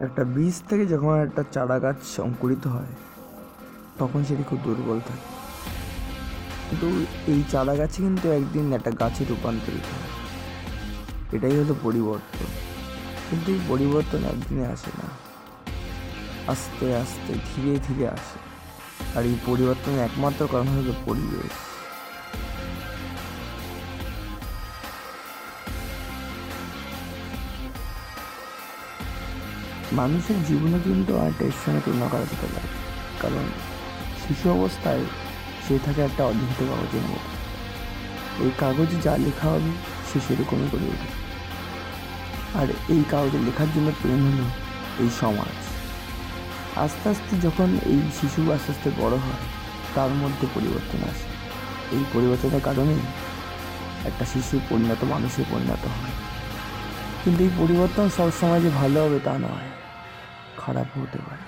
একটা বীজ থেকে যখন একটা চারা গাছ অঙ্কুরিত হয়, তখন সেটি খুব দুর্বল থাকে। কিন্তু এই চারা গাছে কিন্তু একদিন একটা গাছে রূপান্তরিত হয়। এটাই হলো পরিবর্তন। কিন্তু এই পরিবর্তন একদিনে আসে না। আস্তে আস্তে ধীরে ধীরে আসে। আর এই পরিবর্তনের একমাত্র কারণ হলো পরিবেশ। মানুষের জীবনে কিন্তু আর্টের সঙ্গে তুলনা করা যেতে পারে। কারণ শিশু অবস্থায় সে থাকে একটা অলিখিত কাগজের মতো। এই কাগজে যা লেখা হবে, সে সেরকমই করে ওঠে আর এই কাগজে লেখার জন্য প্রেম হলো এই সমাজ। আস্তে আস্তে যখন এই শিশু আস্তে আস্তে বড় হয়, তার মধ্যে পরিবর্তন আসে। এই পরিবর্তনের কারণেই একটা শিশু পরিণত, মানুষে পরিণত হয়। কিন্তু এই পরিবর্তন সবসময় যে ভালো হবে তা নয়। খারাপও হতে পারে।